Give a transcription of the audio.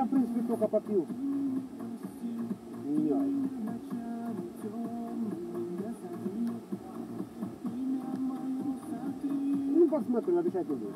я, в принципе, только попил. Меняю. Ну, посмотрим, обещать не буду.